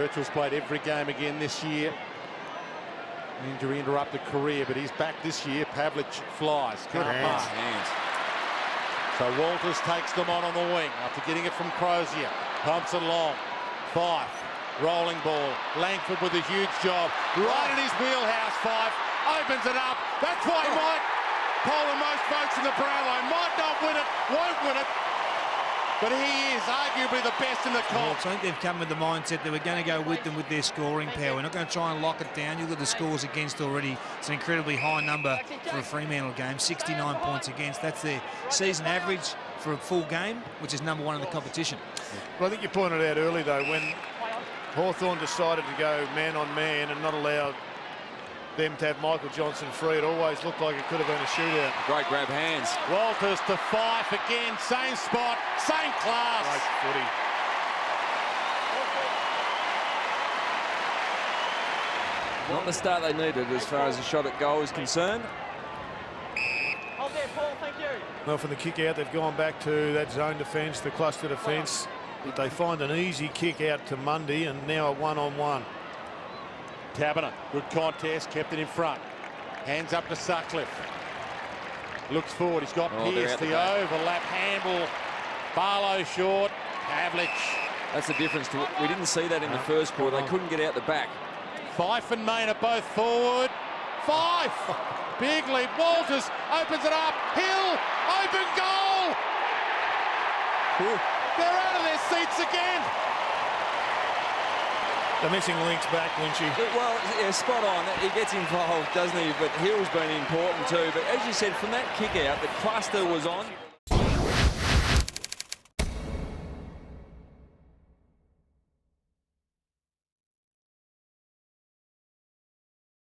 Birchall's played every game again this year. Injury interrupted career, but he's back this year. Pavlich flies. Good hands. hands. So Walters takes them on on the wing after getting it from Crozier. Pumps it long. Fyfe. Rolling ball. Langford with a huge job. Right in his wheelhouse, Fyfe. Opens it up. That's why he might poll the most votes in the Brownlow. Might not win it. Won't win it. But he is arguably the best in the Well, comp. I think they've come with the mindset that we're going to go with them with their scoring power. We're not going to try and lock it down. You look at the scores against already. It's an incredibly high number for a Fremantle game, 69 points against. That's their season average for a full game, which is number one in the competition. Well, I think you pointed out early, though, when Hawthorn decided to go man on man and not allow them to have Michael Johnson free, it always looked like it could have been a shootout. Great grab hands. Walters to Fyfe again. Same spot. Same class. Great footy. Not the start they needed as far as a shot at goal is concerned. Hold there, Paul, thank you. Well, from the kick out, they've gone back to that zone defence, the cluster defence. But they find an easy kick out to Mundy and now a one-on-one. Taberner, good contest, kept it in front. Hands up to Sutcliffe. Looks forward, he's got Oh, Pearce, the the overlap handle. Barlow short, Pavlich. That's the difference. To, we didn't see that in the uh, first quarter. They uh-huh. couldn't get out the back. Fyfe and Mayne are both forward. Fyfe! Big leap, Walters opens it up. Hill, open goal! They're out of their seats again. The missing links back, Lynchy. Well, yeah, spot on. He gets involved, doesn't he? But Hill's been important too. But as you said, from that kick out, the cluster was on.